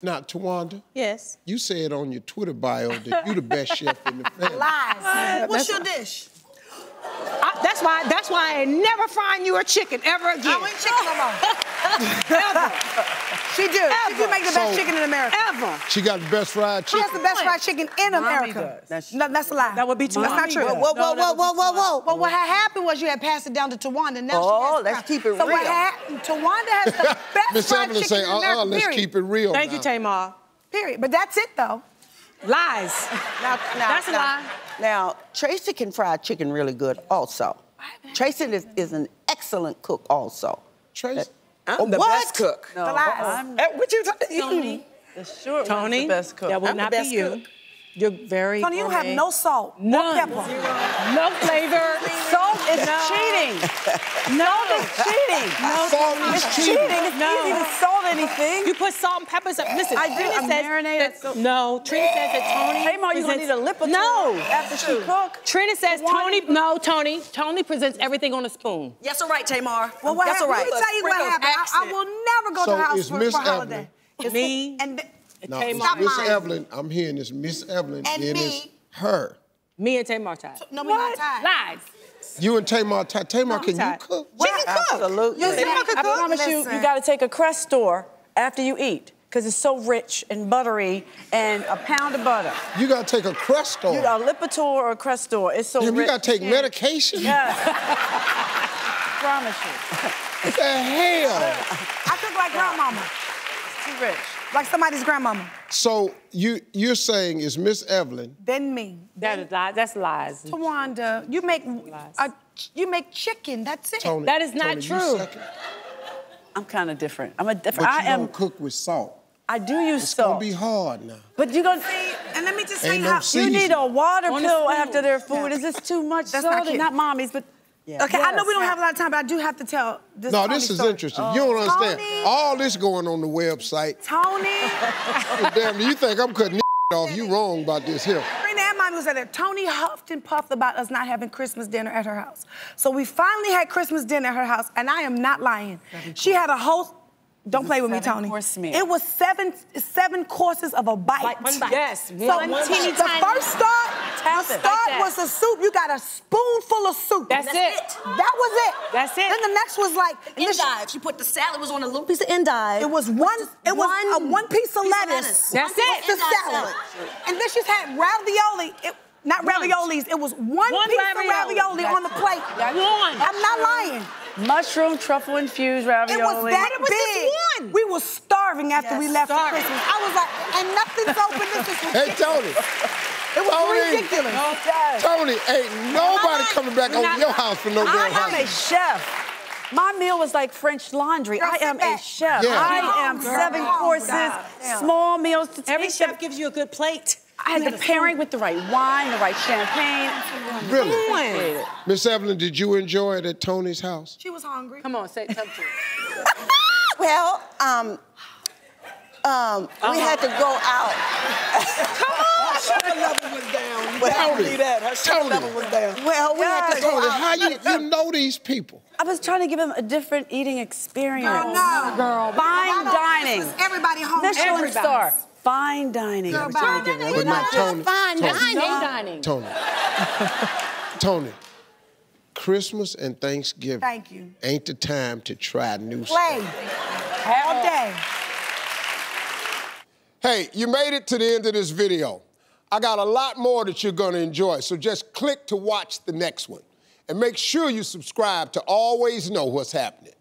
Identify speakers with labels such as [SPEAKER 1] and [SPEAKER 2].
[SPEAKER 1] Now, Towanda,
[SPEAKER 2] Yes.
[SPEAKER 1] you said on your Twitter bio that you're the best chef in the family.
[SPEAKER 3] Lies.
[SPEAKER 4] What's your dish?
[SPEAKER 3] I, that's why. That's why I ain't never find you a chicken ever again.
[SPEAKER 4] I ain't chicken no more.
[SPEAKER 3] She do.
[SPEAKER 4] She do make the best
[SPEAKER 1] So-
[SPEAKER 4] chicken in America.
[SPEAKER 3] Ever.
[SPEAKER 1] She got the best fried
[SPEAKER 4] She has the best fried chicken in America.
[SPEAKER 2] does.
[SPEAKER 4] No, that's a lie.
[SPEAKER 2] That would be too.
[SPEAKER 4] That's not true.
[SPEAKER 2] does.
[SPEAKER 4] Whoa, whoa,
[SPEAKER 2] No,
[SPEAKER 4] whoa, whoa, whoa, whoa,
[SPEAKER 2] Towanda.
[SPEAKER 4] But what had happened was you had passed it down to Towanda. Now
[SPEAKER 5] Oh,
[SPEAKER 4] she has
[SPEAKER 5] let's keep it
[SPEAKER 4] so what happened? Towanda has the best
[SPEAKER 1] Miss
[SPEAKER 4] fried
[SPEAKER 1] Evelyn
[SPEAKER 4] chicken
[SPEAKER 1] say,
[SPEAKER 4] in
[SPEAKER 1] uh-uh, let's
[SPEAKER 4] period.
[SPEAKER 1] keep it real
[SPEAKER 2] Thank you. Tamar.
[SPEAKER 4] Period. But that's it though.
[SPEAKER 2] Lies.
[SPEAKER 5] Now, now,
[SPEAKER 2] That's a lie.
[SPEAKER 5] Now, Traci can fry chicken really good also. Traci is, is an excellent cook also.
[SPEAKER 1] Traci,
[SPEAKER 5] Oh,
[SPEAKER 6] I'm the
[SPEAKER 5] what?
[SPEAKER 6] best cook.
[SPEAKER 5] No,
[SPEAKER 4] The lies.
[SPEAKER 5] I'm-
[SPEAKER 6] What you talking?
[SPEAKER 2] Toni.
[SPEAKER 5] the short
[SPEAKER 2] Toni.
[SPEAKER 5] one's the best cook.
[SPEAKER 2] That will
[SPEAKER 6] I'm the
[SPEAKER 2] not
[SPEAKER 6] best
[SPEAKER 2] be you.
[SPEAKER 6] cook.
[SPEAKER 2] You're very.
[SPEAKER 4] Toni, you have no salt, no pepper.
[SPEAKER 2] No flavor.
[SPEAKER 5] Salt is
[SPEAKER 2] No.
[SPEAKER 5] cheating.
[SPEAKER 2] No.
[SPEAKER 5] cheating.
[SPEAKER 2] No.
[SPEAKER 1] Salt is
[SPEAKER 5] It's
[SPEAKER 1] cheating.
[SPEAKER 5] cheating. It's
[SPEAKER 2] No.
[SPEAKER 5] easy to salt anything.
[SPEAKER 2] You put salt and peppers up. Listen,
[SPEAKER 5] I do.
[SPEAKER 2] Trina
[SPEAKER 5] I
[SPEAKER 2] says
[SPEAKER 5] marinate
[SPEAKER 2] that-
[SPEAKER 5] it so-
[SPEAKER 2] No, Trina says that Toni.
[SPEAKER 5] Hey, Ma, you gonna need a Lipitor
[SPEAKER 2] No.
[SPEAKER 5] after she cook.
[SPEAKER 2] Trina says
[SPEAKER 5] Why?
[SPEAKER 2] Toni. No, Toni. Toni presents everything on a spoon.
[SPEAKER 6] Yes, all right, Tamar.
[SPEAKER 4] Well, what
[SPEAKER 6] That's all
[SPEAKER 4] happened?
[SPEAKER 6] right.
[SPEAKER 4] Let me tell you what happened. I, I will never go
[SPEAKER 1] So
[SPEAKER 4] to the house
[SPEAKER 1] it's
[SPEAKER 4] for,
[SPEAKER 1] Miss
[SPEAKER 4] for holiday.
[SPEAKER 1] Evelyn.
[SPEAKER 2] Me.
[SPEAKER 4] And th-
[SPEAKER 1] no,
[SPEAKER 2] Tamar.
[SPEAKER 1] Miss. Evelyn. I'm hearing this Miss Evelyn,
[SPEAKER 4] And
[SPEAKER 1] then
[SPEAKER 4] me.
[SPEAKER 1] it's her.
[SPEAKER 2] Me and Tamar tied.
[SPEAKER 4] no, we not tied.
[SPEAKER 2] Lies.
[SPEAKER 1] You and Tamar, Ta- Tamar, can you cook?
[SPEAKER 4] She can cook.
[SPEAKER 5] Absolutely.
[SPEAKER 4] You see, I
[SPEAKER 7] I promise you,
[SPEAKER 4] Listen.
[SPEAKER 7] you got to take a Crestor after you eat because it's so rich and buttery and a pound of butter.
[SPEAKER 1] You gotta take a Crestor.
[SPEAKER 7] You
[SPEAKER 1] off.
[SPEAKER 7] got a Lipitor or a Crestor. It's so
[SPEAKER 1] Damn,
[SPEAKER 7] rich.
[SPEAKER 1] you gotta take medication?
[SPEAKER 7] Yes. promise you.
[SPEAKER 1] What the hell?
[SPEAKER 4] I cook like grandmama,
[SPEAKER 7] Too rich.
[SPEAKER 4] like somebody's grandmama.
[SPEAKER 1] So you you're saying is Miss Evelyn.
[SPEAKER 4] Then me.
[SPEAKER 2] That is lies. That's lies.
[SPEAKER 4] Towanda, you make a, you make chicken. That's it.
[SPEAKER 1] Toni,
[SPEAKER 2] That is not
[SPEAKER 1] Toni,
[SPEAKER 2] true.
[SPEAKER 7] I'm kind of different. I'm a different.
[SPEAKER 1] But
[SPEAKER 7] different.
[SPEAKER 1] you
[SPEAKER 7] I am.
[SPEAKER 1] don't cook with salt.
[SPEAKER 7] I do use
[SPEAKER 1] It's
[SPEAKER 7] salt.
[SPEAKER 1] It's gonna be hard now.
[SPEAKER 7] But you're gonna.
[SPEAKER 4] see, And let me just
[SPEAKER 1] Ain't
[SPEAKER 4] say
[SPEAKER 1] no
[SPEAKER 4] how.
[SPEAKER 1] season.
[SPEAKER 7] You need a water
[SPEAKER 2] On
[SPEAKER 7] pill after their food. Is this too much
[SPEAKER 4] That's
[SPEAKER 7] salt?
[SPEAKER 4] not cute.
[SPEAKER 7] not mommy's, but.
[SPEAKER 4] Okay, I know we don't have a lot of time, but I do have to tell this.
[SPEAKER 1] No,
[SPEAKER 4] Toni
[SPEAKER 1] this is
[SPEAKER 4] story.
[SPEAKER 1] interesting. you don't oh. understand.
[SPEAKER 4] Toni.
[SPEAKER 1] All this going on the website.
[SPEAKER 4] Toni,
[SPEAKER 1] Damn, you think I'm cutting off? You wrong about this here.
[SPEAKER 4] Rena and mommy was at there. Toni huffed and puffed about us not having Christmas dinner at her house. So we finally had Christmas dinner at her house, and I am not lying. She had a whole. Don't play with me,
[SPEAKER 7] Toni. meal.
[SPEAKER 4] It was seven seven courses of a bite.
[SPEAKER 2] Like one bite. Yes,
[SPEAKER 4] So
[SPEAKER 2] one teeny
[SPEAKER 4] the
[SPEAKER 2] tiny-
[SPEAKER 4] first start,
[SPEAKER 2] Tap
[SPEAKER 4] the
[SPEAKER 2] it, like
[SPEAKER 4] start was a soup. You got a spoonful of soup.
[SPEAKER 2] That's it.
[SPEAKER 4] That was it.
[SPEAKER 2] That's it.
[SPEAKER 4] Then the next was like and this-
[SPEAKER 6] Endive. She put the salad was on a little piece of endive.
[SPEAKER 4] It was one. It was a one piece of
[SPEAKER 6] piece of
[SPEAKER 4] lettuce.
[SPEAKER 6] lettuce.
[SPEAKER 2] That's
[SPEAKER 4] with
[SPEAKER 2] it.
[SPEAKER 4] The salad.
[SPEAKER 6] salad.
[SPEAKER 4] And then she's had ravioli. It, not raviolis. It was one,
[SPEAKER 2] One
[SPEAKER 4] piece
[SPEAKER 2] ravioli.
[SPEAKER 4] of ravioli on the plate.
[SPEAKER 2] One.
[SPEAKER 4] I'm not lying.
[SPEAKER 7] Mushroom truffle infused ravioli.
[SPEAKER 4] It was that
[SPEAKER 2] was just
[SPEAKER 4] big.
[SPEAKER 2] one.
[SPEAKER 4] We were starving after
[SPEAKER 6] Yes,
[SPEAKER 4] we left
[SPEAKER 2] starving.
[SPEAKER 4] for Christmas. I was like, and nothing's open. This is
[SPEAKER 1] Hey, Toni.
[SPEAKER 4] It was
[SPEAKER 1] Toni.
[SPEAKER 4] ridiculous.
[SPEAKER 1] Toni, ain't nobody coming back over
[SPEAKER 2] not-
[SPEAKER 1] your house for no damn
[SPEAKER 7] I am a chef. My meal was like French laundry.
[SPEAKER 4] Girl,
[SPEAKER 7] I
[SPEAKER 4] sit
[SPEAKER 7] am a chef.
[SPEAKER 1] Yeah.
[SPEAKER 7] I am
[SPEAKER 4] Girl,
[SPEAKER 7] seven
[SPEAKER 4] girl,
[SPEAKER 7] courses, small meals to
[SPEAKER 2] Every chef gives you a good plate.
[SPEAKER 7] I had the pairing with the right wine, the right champagne.
[SPEAKER 1] Really?
[SPEAKER 7] Appreciate it.
[SPEAKER 1] Miss Evelyn, did you enjoy it at Toni's house?
[SPEAKER 4] She was hungry.
[SPEAKER 2] Come on, say something.
[SPEAKER 5] Well, um, um, we had to go out.
[SPEAKER 6] Her sugar level was down. You Toni, that. Her sugar
[SPEAKER 1] Toni.
[SPEAKER 6] level was down.
[SPEAKER 5] Well, we had to go
[SPEAKER 1] Toni,
[SPEAKER 5] out.
[SPEAKER 1] how you you know these people?
[SPEAKER 7] I was trying to give them a different eating experience.
[SPEAKER 4] Girl, no.
[SPEAKER 2] Girl.
[SPEAKER 7] Fine dining.
[SPEAKER 4] This was everybody hungry.
[SPEAKER 7] Michelin
[SPEAKER 2] Everybody.
[SPEAKER 7] star. Fine dining.
[SPEAKER 4] Girl,
[SPEAKER 7] I was
[SPEAKER 4] fine
[SPEAKER 7] give them.
[SPEAKER 1] But now, Toni,
[SPEAKER 5] fine
[SPEAKER 1] Toni,
[SPEAKER 5] dining.
[SPEAKER 2] No dining.
[SPEAKER 1] Toni, Toni, Christmas and Thanksgiving
[SPEAKER 4] Thank you.
[SPEAKER 1] ain't the time to try new stuff.
[SPEAKER 4] Play all oh. day.
[SPEAKER 1] Hey, you made it to the end of this video. I got a lot more that you're gonna enjoy, so just click to watch the next one. And make sure you subscribe to always know what's happening.